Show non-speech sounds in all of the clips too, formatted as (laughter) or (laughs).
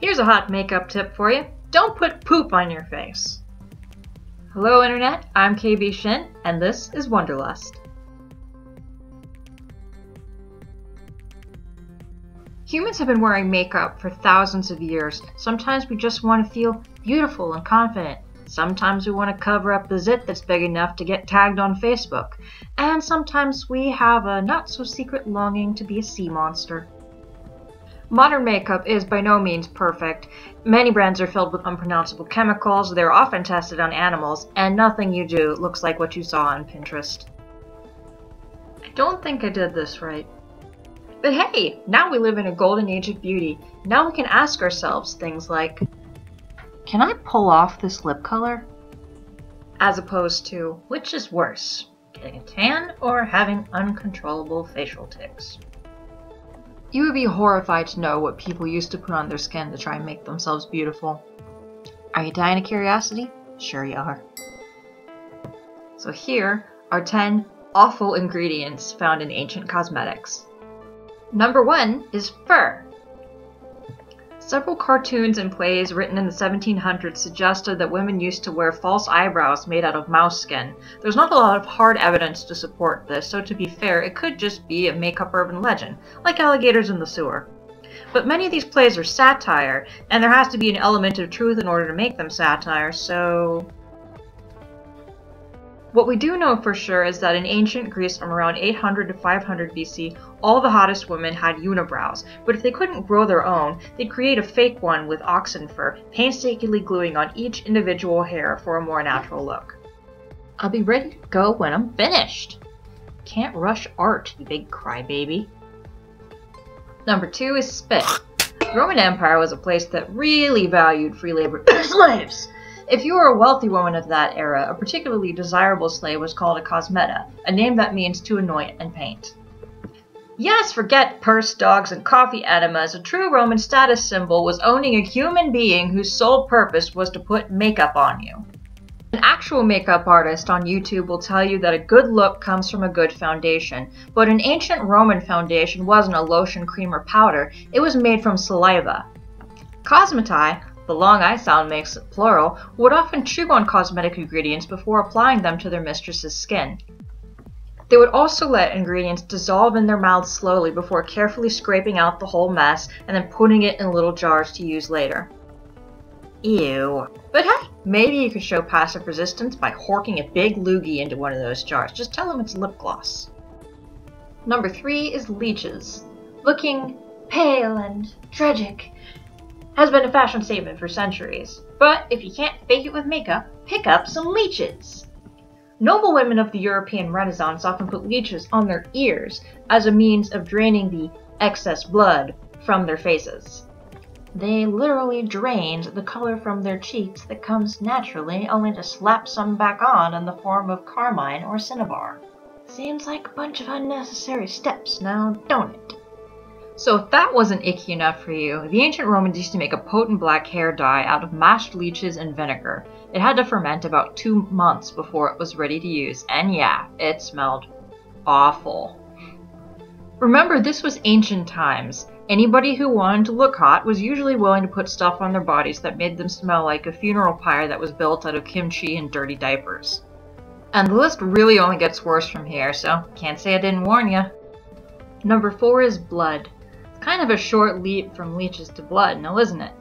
Here's a hot makeup tip for you. Don't put poop on your face. Hello Internet, I'm KB Shinn, and this is Wonderlust. Humans have been wearing makeup for thousands of years. Sometimes we just want to feel beautiful and confident. Sometimes we want to cover up the zit that's big enough to get tagged on Facebook. And sometimes we have a not so secret longing to be a sea monster. Modern makeup is by no means perfect. Many brands are filled with unpronounceable chemicals, they're often tested on animals, and nothing you do looks like what you saw on Pinterest. I don't think I did this right. But hey, now we live in a golden age of beauty. Now we can ask ourselves things like, can I pull off this lip color? As opposed to, which is worse, getting a tan or having uncontrollable facial tics? You would be horrified to know what people used to put on their skin to try and make themselves beautiful. Are you dying of curiosity? Sure you are. So here are 10 awful ingredients found in ancient cosmetics. Number one is fur. Several cartoons and plays written in the 1700s suggested that women used to wear false eyebrows made out of mouse skin. There's not a lot of hard evidence to support this, so to be fair, it could just be a makeup urban legend, like alligators in the sewer. But many of these plays are satire, and there has to be an element of truth in order to make them satire, so what we do know for sure is that in ancient Greece from around 800 to 500 BC, all the hottest women had unibrows, but if they couldn't grow their own, they'd create a fake one with oxen fur, painstakingly gluing on each individual hair for a more natural look. I'll be ready to go when I'm finished. Can't rush art, you big crybaby. Number two is spit. The Roman Empire was a place that really valued free labor (coughs) slaves. If you were a wealthy woman of that era, a particularly desirable slave was called a cosmeta, a name that means to anoint and paint. Yes, forget purse dogs and coffee enemas. A true Roman status symbol was owning a human being whose sole purpose was to put makeup on you. An actual makeup artist on YouTube will tell you that a good look comes from a good foundation, but an ancient Roman foundation wasn't a lotion, cream, or powder, it was made from saliva. Cosmetae, the long I sound makes plural, would often chew on cosmetic ingredients before applying them to their mistress's skin. They would also let ingredients dissolve in their mouths slowly before carefully scraping out the whole mess and then putting it in little jars to use later. Ew. But hey, maybe you could show passive resistance by horking a big loogie into one of those jars. Just tell them it's lip gloss. Number three is leeches. Looking pale and tragic has been a fashion statement for centuries. But if you can't fake it with makeup, pick up some leeches. Noble women of the European Renaissance often put leeches on their ears as a means of draining the excess blood from their faces. They literally drained the color from their cheeks that comes naturally only to slap some back on in the form of carmine or cinnabar. Seems like a bunch of unnecessary steps now, don't it? So if that wasn't icky enough for you, the ancient Romans used to make a potent black hair dye out of mashed leeches and vinegar. It had to ferment about two months before it was ready to use, and yeah, it smelled awful. Remember, this was ancient times. Anybody who wanted to look hot was usually willing to put stuff on their bodies that made them smell like a funeral pyre that was built out of kimchi and dirty diapers. And the list really only gets worse from here, so can't say I didn't warn you. Number 4 is blood. Kind of a short leap from leeches to blood, now isn't it?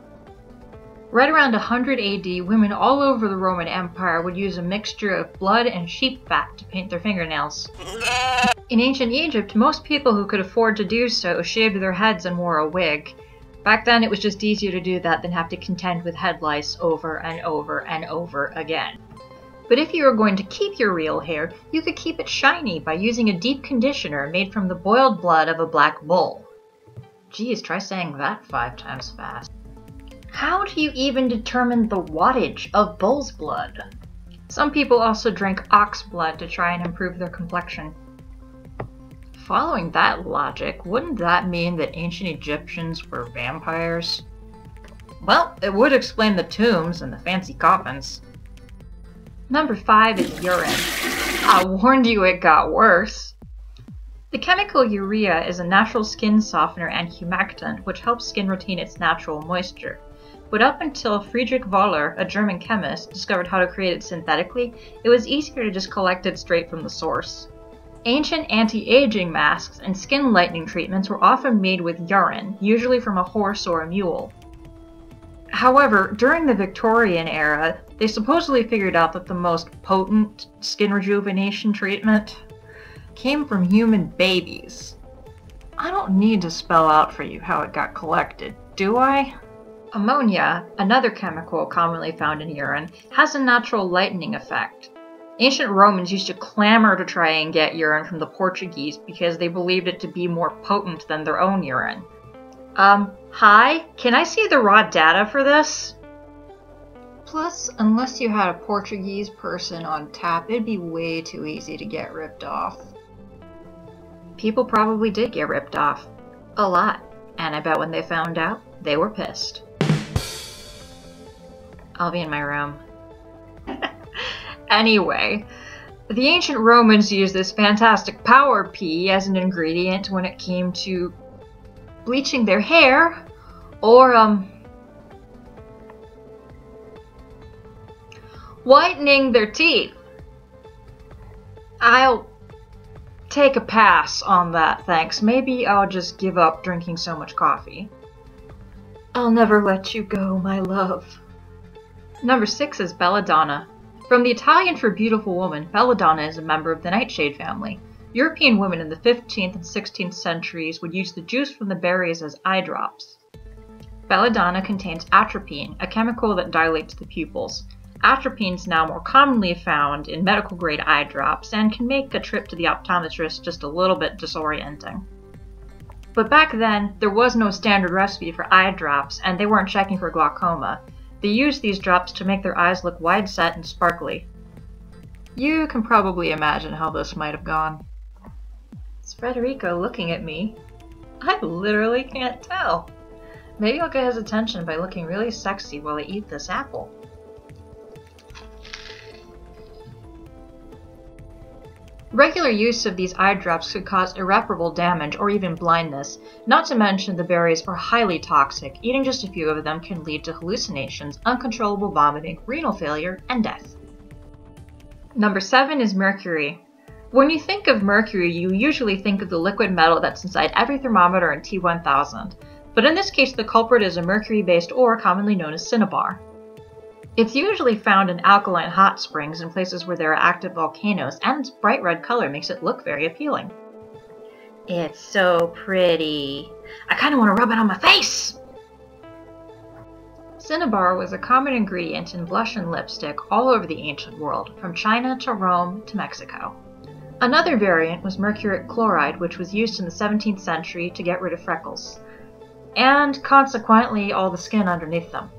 Right around 100 AD, women all over the Roman Empire would use a mixture of blood and sheep fat to paint their fingernails. (laughs) In ancient Egypt, most people who could afford to do so shaved their heads and wore a wig. Back then, it was just easier to do that than have to contend with head lice over and over and over again. But if you were going to keep your real hair, you could keep it shiny by using a deep conditioner made from the boiled blood of a black bull. Geez, try saying that five times fast. How do you even determine the wattage of bull's blood? Some people also drink ox blood to try and improve their complexion. Following that logic, wouldn't that mean that ancient Egyptians were vampires? Well, it would explain the tombs and the fancy coffins. Number 5 is urine. I warned you it got worse. The chemical urea is a natural skin softener and humectant which helps skin retain its natural moisture. But up until Friedrich Wöhler, a German chemist, discovered how to create it synthetically, it was easier to just collect it straight from the source. Ancient anti-aging masks and skin lightening treatments were often made with urine, usually from a horse or a mule. However, during the Victorian era, they supposedly figured out that the most potent skin rejuvenation treatment came from human babies. I don't need to spell out for you how it got collected, do I? Ammonia, another chemical commonly found in urine, has a natural lightening effect. Ancient Romans used to clamor to try and get urine from the Portuguese because they believed it to be more potent than their own urine. Um, hi? Can I see the raw data for this? Plus, unless you had a Portuguese person on tap, it'd be way too easy to get ripped off people probably did get ripped off. A lot. And I bet when they found out, they were pissed. I'll be in my room. (laughs) anyway, the ancient Romans used this fantastic power pea as an ingredient when it came to bleaching their hair or, um, whitening their teeth. I'll take a pass on that, thanks. Maybe I'll just give up drinking so much coffee. I'll never let you go, my love. Number 6 is Belladonna. From the Italian for beautiful woman, Belladonna is a member of the nightshade family. European women in the 15th and 16th centuries would use the juice from the berries as eye drops. Belladonna contains atropine, a chemical that dilates the pupils. Atropine is now more commonly found in medical grade eye drops and can make a trip to the optometrist just a little bit disorienting. But back then, there was no standard recipe for eye drops, and they weren't checking for glaucoma. They used these drops to make their eyes look wide set and sparkly. You can probably imagine how this might have gone. Is Frederico looking at me? I literally can't tell. Maybe I'll get his attention by looking really sexy while I eat this apple. Regular use of these eye drops could cause irreparable damage or even blindness. Not to mention the berries are highly toxic. Eating just a few of them can lead to hallucinations, uncontrollable vomiting, renal failure, and death. Number 7 is mercury. When you think of mercury, you usually think of the liquid metal that's inside every thermometer in T1000. But in this case, the culprit is a mercury-based ore commonly known as cinnabar. It's usually found in alkaline hot springs in places where there are active volcanoes, and its bright red color makes it look very appealing. It's so pretty. I kind of want to rub it on my face! Cinnabar was a common ingredient in blush and lipstick all over the ancient world, from China to Rome to Mexico. Another variant was mercuric chloride, which was used in the 17th century to get rid of freckles, and consequently all the skin underneath them.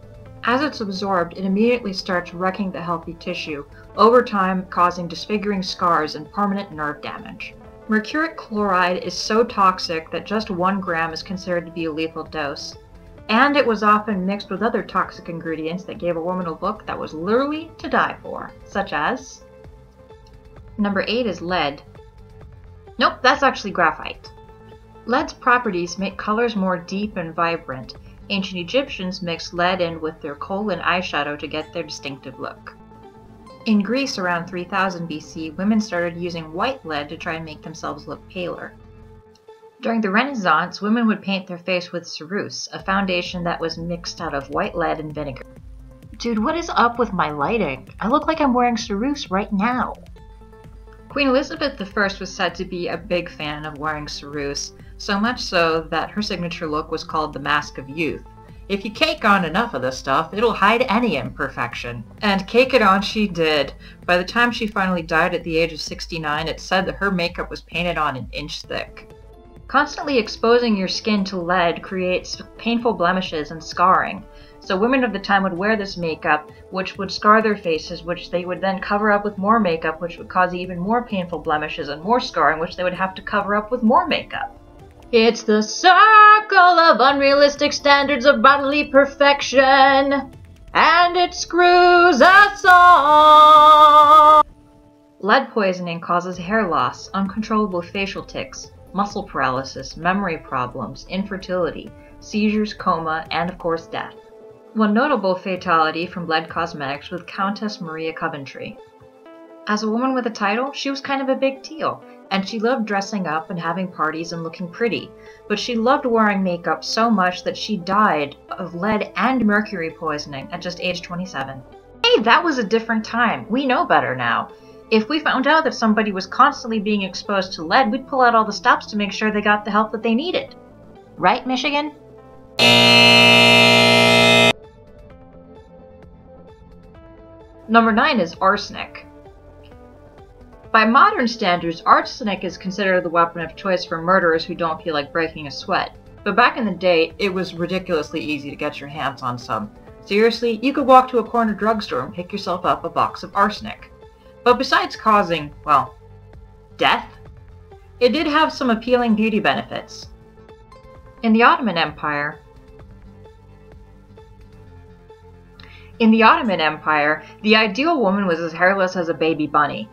As it's absorbed, it immediately starts wrecking the healthy tissue, over time causing disfiguring scars and permanent nerve damage. Mercuric chloride is so toxic that just one gram is considered to be a lethal dose. And it was often mixed with other toxic ingredients that gave a woman a look that was literally to die for, such as... Number 8 is lead. Nope, that's actually graphite. Lead's properties make colors more deep and vibrant, Ancient Egyptians mixed lead in with their kohl and eyeshadow to get their distinctive look. In Greece around 3000 BC, women started using white lead to try and make themselves look paler. During the Renaissance, women would paint their face with ceruse, a foundation that was mixed out of white lead and vinegar. Dude, what is up with my lighting? I look like I'm wearing ceruse right now. Queen Elizabeth I was said to be a big fan of wearing ceruse, so much so that her signature look was called the Mask of Youth. If you cake on enough of this stuff, it'll hide any imperfection. And cake it on she did. By the time she finally died at the age of 69, it's said that her makeup was painted on an inch thick. Constantly exposing your skin to lead creates painful blemishes and scarring. So women of the time would wear this makeup, which would scar their faces, which they would then cover up with more makeup, which would cause even more painful blemishes and more scarring, which they would have to cover up with more makeup. It's the circle of unrealistic standards of bodily perfection, and it screws us all. Lead poisoning causes hair loss, uncontrollable facial tics, muscle paralysis, memory problems, infertility, seizures, coma, and of course death. One notable fatality from lead cosmetics was Countess Maria Coventry. As a woman with a title, she was kind of a big deal, and she loved dressing up and having parties and looking pretty. But she loved wearing makeup so much that she died of lead and mercury poisoning at just age 27. Hey, that was a different time. We know better now. If we found out that somebody was constantly being exposed to lead, we'd pull out all the stops to make sure they got the help that they needed. Right, Michigan? Number 9 is arsenic. By modern standards, arsenic is considered the weapon of choice for murderers who don't feel like breaking a sweat. But back in the day, it was ridiculously easy to get your hands on some. Seriously, you could walk to a corner drugstore and pick yourself up a box of arsenic. But besides causing, well, death, it did have some appealing beauty benefits. In the Ottoman Empire, In the Ottoman Empire, the ideal woman was as hairless as a baby bunny.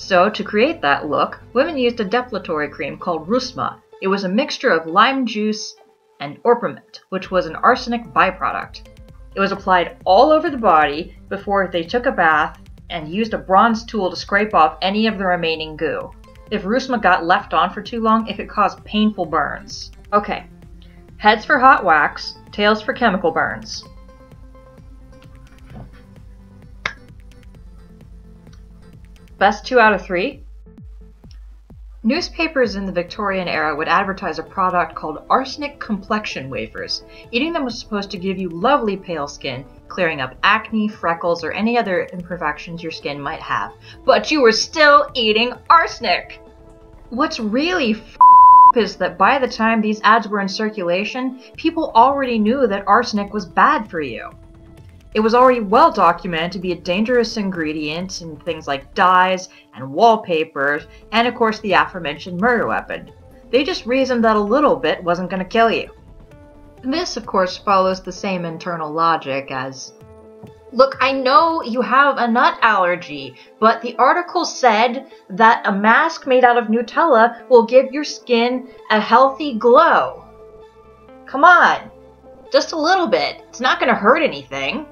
So, to create that look, women used a depilatory cream called rusma. It was a mixture of lime juice and orpiment, which was an arsenic byproduct. It was applied all over the body before they took a bath and used a bronze tool to scrape off any of the remaining goo. If rusma got left on for too long, it could cause painful burns. Okay, heads for hot wax, tails for chemical burns. Best two out of three? Newspapers in the Victorian era would advertise a product called arsenic complexion wafers. Eating them was supposed to give you lovely pale skin, clearing up acne, freckles, or any other imperfections your skin might have. But you were still eating arsenic! What's really f is that by the time these ads were in circulation, people already knew that arsenic was bad for you. It was already well documented to be a dangerous ingredient in things like dyes and wallpapers, and of course the aforementioned murder weapon. They just reasoned that a little bit wasn't going to kill you. This, of course, follows the same internal logic as Look, I know you have a nut allergy, but the article said that a mask made out of Nutella will give your skin a healthy glow. Come on, just a little bit. It's not going to hurt anything.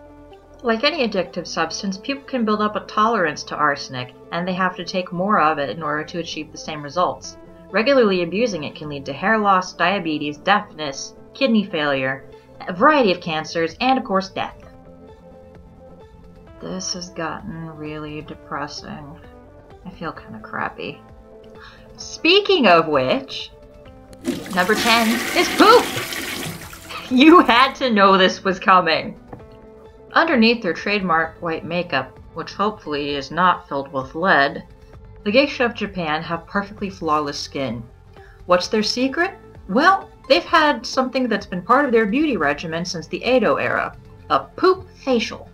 Like any addictive substance, people can build up a tolerance to arsenic, and they have to take more of it in order to achieve the same results. Regularly abusing it can lead to hair loss, diabetes, deafness, kidney failure, a variety of cancers, and of course death. This has gotten really depressing. I feel kind of crappy. Speaking of which, number 10 is poop! (laughs) You had to know this was coming. Underneath their trademark white makeup, which hopefully is not filled with lead, the geisha of Japan have perfectly flawless skin. What's their secret? Well, they've had something that's been part of their beauty regimen since the Edo era a poop facial.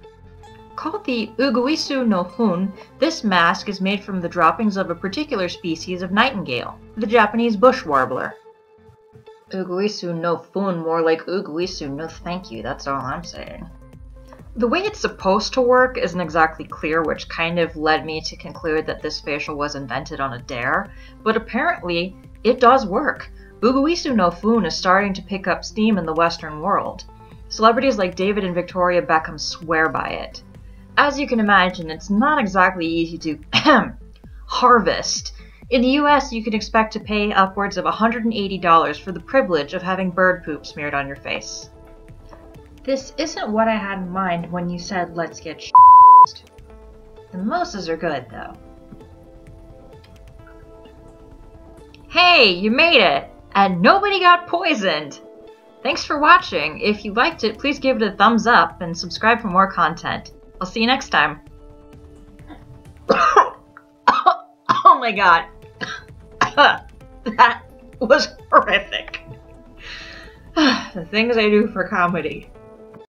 Called the Uguisu no Fun, this mask is made from the droppings of a particular species of nightingale, the Japanese bush warbler. Uguisu no Fun, more like Uguisu no thank you, that's all I'm saying. The way it's supposed to work isn't exactly clear, which kind of led me to conclude that this facial was invented on a dare, but apparently it does work. Uguisu no Fun is starting to pick up steam in the Western world. Celebrities like David and Victoria Beckham swear by it. As you can imagine, it's not exactly easy to (clears throat) harvest. In the US, you can expect to pay upwards of $180 for the privilege of having bird poop smeared on your face. This isn't what I had in mind when you said let's get sh**ed. The mimosas are good, though. Hey, you made it! And nobody got poisoned! Thanks for watching. If you liked it, please give it a thumbs up and subscribe for more content. I'll see you next time. (coughs) oh my god. (coughs) that was horrific. (sighs) the things I do for comedy.